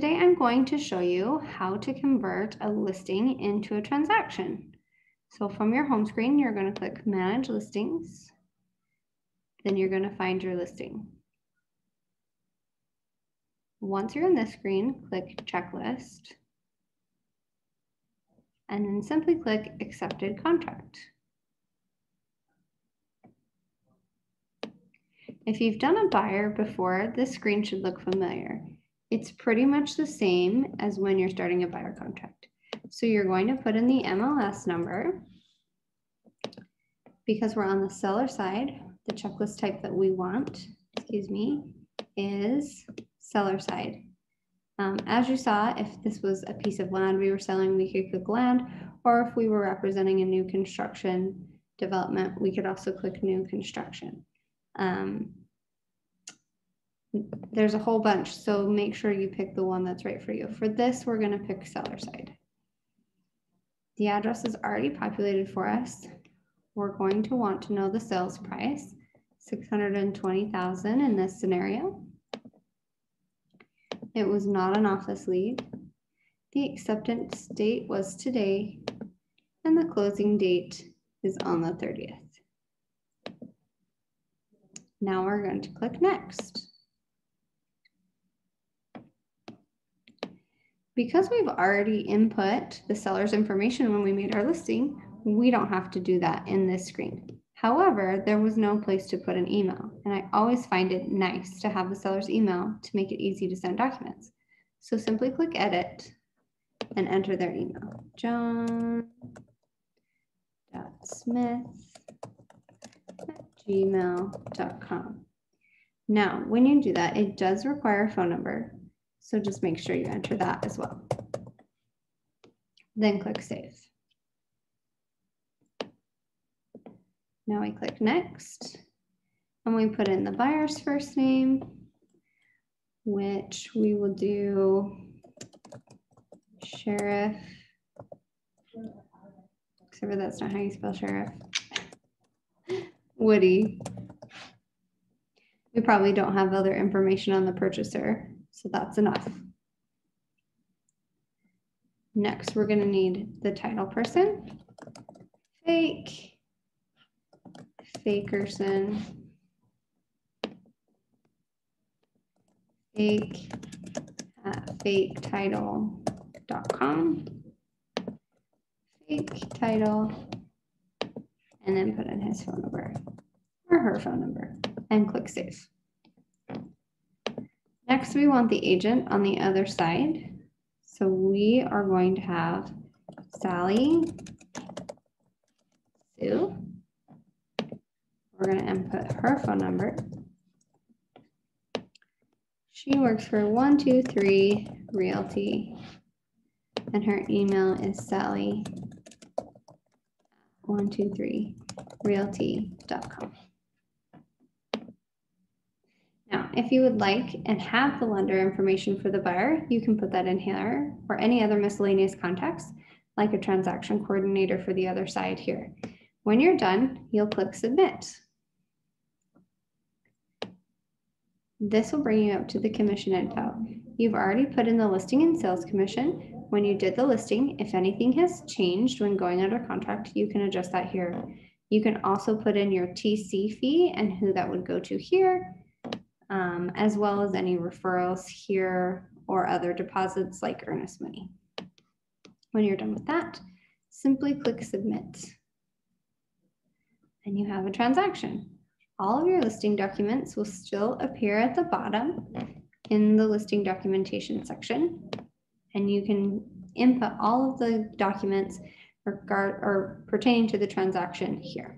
Today I'm going to show you how to convert a listing into a transaction. So from your home screen, you're going to click Manage Listings. Then you're going to find your listing. Once you're in this screen, click Checklist. And then simply click Accepted Contract. If you've done a buyer before, this screen should look familiar. It's pretty much the same as when you're starting a buyer contract. So you're going to put in the MLS number. Because we're on the seller side, the checklist type that we want, excuse me, is seller side. Um, as you saw, if this was a piece of land we were selling, we could click land, or if we were representing a new construction development, we could also click new construction. Um, there's a whole bunch, so make sure you pick the one that's right for you. For this, we're gonna pick seller side. The address is already populated for us. We're going to want to know the sales price, 620,000 in this scenario. It was not an office lead. The acceptance date was today, and the closing date is on the 30th. Now we're going to click next. Because we've already input the seller's information when we made our listing, we don't have to do that in this screen. However, there was no place to put an email, and I always find it nice to have the seller's email to make it easy to send documents. So simply click edit and enter their email. John. Now, when you do that, it does require a phone number. So just make sure you enter that as well. Then click save. Now we click next and we put in the buyer's first name, which we will do sheriff. Except that's not how you spell sheriff. Woody. We probably don't have other information on the purchaser. So that's enough. Next, we're going to need the title person, fake, fakerson, fake at faketitle.com, fake title, and then put in his phone number or her phone number and click save. Next, we want the agent on the other side. So we are going to have Sally, Sue. We're going to input her phone number. She works for 123 Realty. And her email is sally123realty.com if you would like and have the lender information for the buyer, you can put that in here or any other miscellaneous contacts like a transaction coordinator for the other side here. When you're done, you'll click submit. This will bring you up to the commission info. You've already put in the listing and sales commission. When you did the listing, if anything has changed when going under contract, you can adjust that here. You can also put in your TC fee and who that would go to here, um, as well as any referrals here or other deposits like earnest money. When you're done with that, simply click submit. And you have a transaction. All of your listing documents will still appear at the bottom in the listing documentation section. And you can input all of the documents regard or pertaining to the transaction here.